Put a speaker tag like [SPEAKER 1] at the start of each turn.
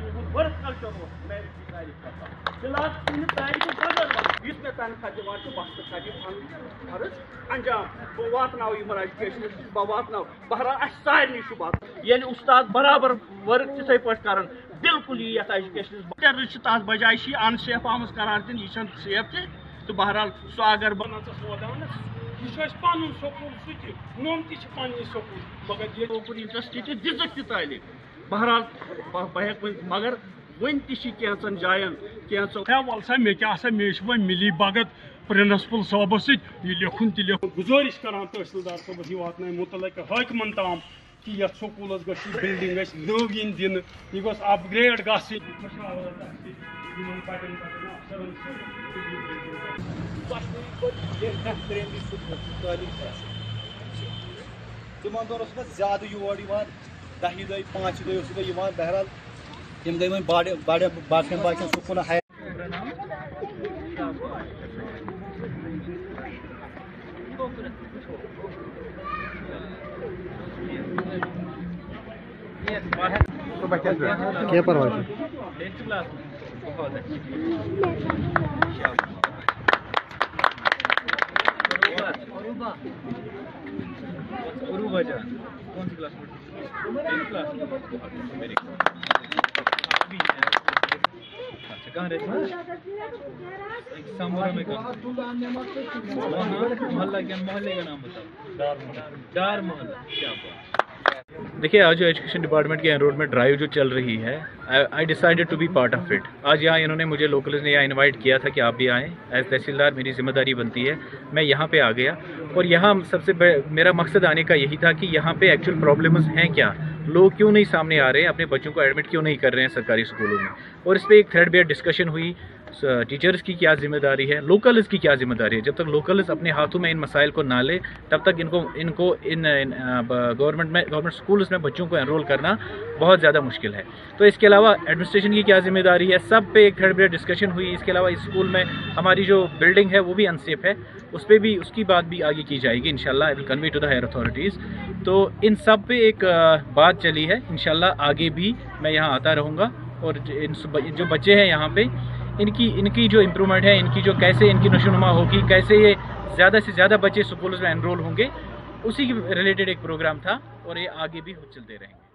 [SPEAKER 1] करता हूँ फ़िलहाल इन तारीफ़ बगैर युस मे तो फ़र्ज़ अंजाम वातनाव यमन वातनाव अस बात ये उस्ताद बराबर वर्क तिथे पे कर बिल्कुल यी यथ एजुकेशन तथ बजाय अनसेफ आम करार दिन यह सेफ़ तह तो बहरहाल सह अगर बना सोदान यह पन सकूल सह नोम तन सकूल मगर ये लोकुन इंटरेस्ट दिजक तालीम बहरहाल बह मगर वन तहन जायन
[SPEAKER 2] वल सा मे क्या सा मे वो मिली भगत प्रिंसिपल साहब सह लिखुन तह लिखुन। गुजारिश करान तहसीलदार साहब यह वातन मुतल हाकमन ताम कि ये स्कूलस गई बिल्डिंग नव इन दिन यह गोस अपग्रेड ग
[SPEAKER 3] तिमन दौर ज़्यादा योर दह दह पाँच दह बहरहाल। तम गई वो बड़े बाकी बाकी स्कूल हायर
[SPEAKER 4] क्या परवाह
[SPEAKER 5] उरूबा जान कौन सी क्लास में टेंथ क्लास मेरी अच्छा कहाँ रहते हैं? समोरा में कहाँ? मोहल्ला क्या मोहल्ले का नाम बताओ। डार मोहल्ला क्या बात। देखिए, आज जो एजुकेशन डिपार्टमेंट की एनरोलमेंट ड्राइव जो चल रही है I decided to be part of it आज यहाँ इन्होंने मुझे लोकल्स ने यहाँ इनवाइट किया था कि आप भी आएँ। एज तहसीलदार, मेरी ज़िम्मेदारी बनती है। मैं यहाँ पे आ गया। और यहाँ सबसे मेरा मकसद आने का यही था कि यहाँ पे एक्चुअल प्रॉब्लम्स हैं क्या? लोग क्यों नहीं सामने आ रहे हैं? अपने बच्चों को एडमिट क्यों नहीं कर रहे हैं सरकारी स्कूलों में? और इस पर एक थर्ड बेयर डिस्कशन हुई। टीचर्स की क्या ज़िम्मेदारी है? लोकल्स की क्या ज़िम्मेदारी है? जब तक लोकल्स अपने हाथों में इन मसाइल को ना ले, तब तक इनको इनको इन गवर्नमेंट में गवर्नमेंट स्कूल्स में बच्चों को एनरोल करना बहुत ज़्यादा मुश्किल है। तो इसके अलावा एडमिनिस्ट्रेशन की क्या ज़िम्मेदारी है? सब पे एक थर्ड बेयर डिस्कशन हुई। इसके अलावा इस स्कूल में हमारी जो बिल्डिंग है, वो भी अनसेफ है। उस पर भी, उसकी बात भी आगे की जाएगी इनशाला I will convey to the higher authorities तो इन सब पे एक बात चली है। इनशाला आगे भी मैं यहाँ आता रहूँगा। और इन जो बच्चे हैं यहाँ पे इनकी इनकी जो इम्प्रूवमेंट है, इनकी जो कैसे इनकी नशोनुमा होगी, कैसे ये ज़्यादा से ज़्यादा बच्चे स्कूलों में एनरोल होंगे, उसी के रिलेटेड एक प्रोग्राम था और ये आगे भी चलते रहेंगे।